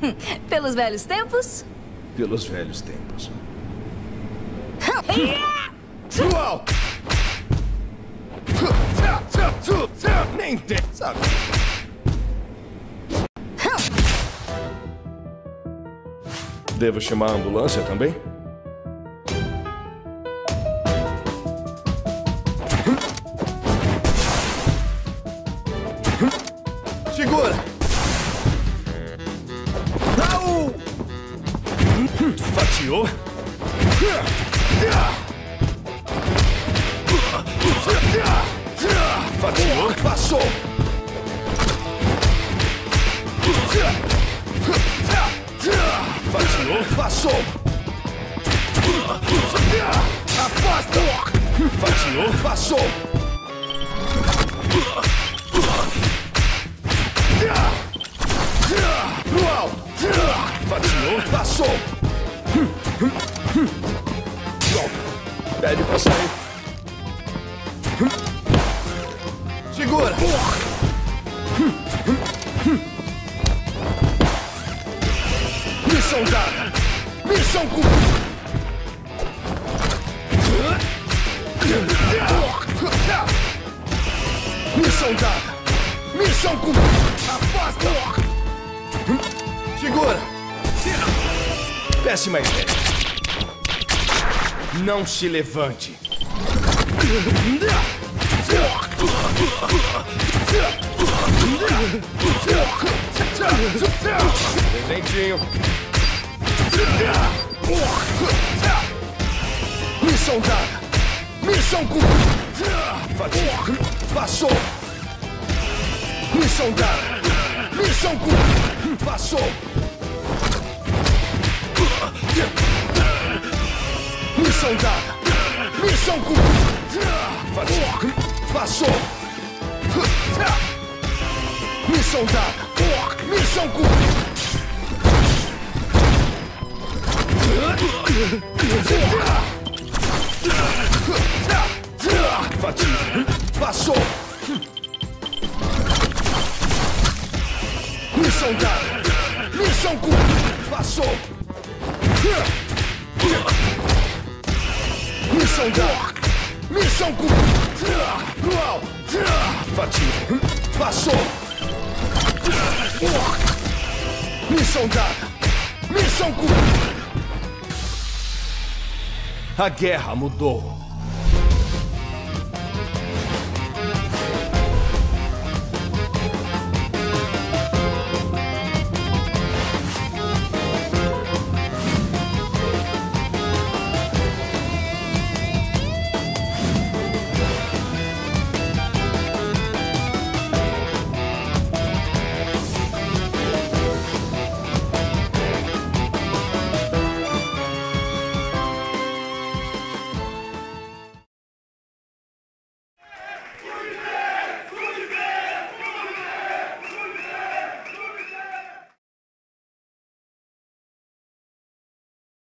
Pelos velhos tempos? Pelos velhos tempos. Uau! Nem tem, sabe? Devo chamar a ambulância também? Segura! Fatiou? Fatiou? Passou! Fatiou? Passou! Afasta! Fatiou? Passou! Alto! Fatiou? Passou! Pronto. Pede pra sair. Segura! Missão dada! Missão cumprida! Missão dada! Missão cumprida! Afasta! Segura! Péssima ideia. Não se levante. Presentinho. Missão dada. Missão cumprida. Passou. Missão dada. Missão cumprida. Passou. Missão dada. Missão cumprida. Passou. Missão dada. Missão cumprida. Fatiga. Passou. Missão dada. Missão cumprida. Passou. Missão dada. Missão cumprida. Uau. Fatiga. Passou. Missão dada. Missão cumprida. A guerra mudou.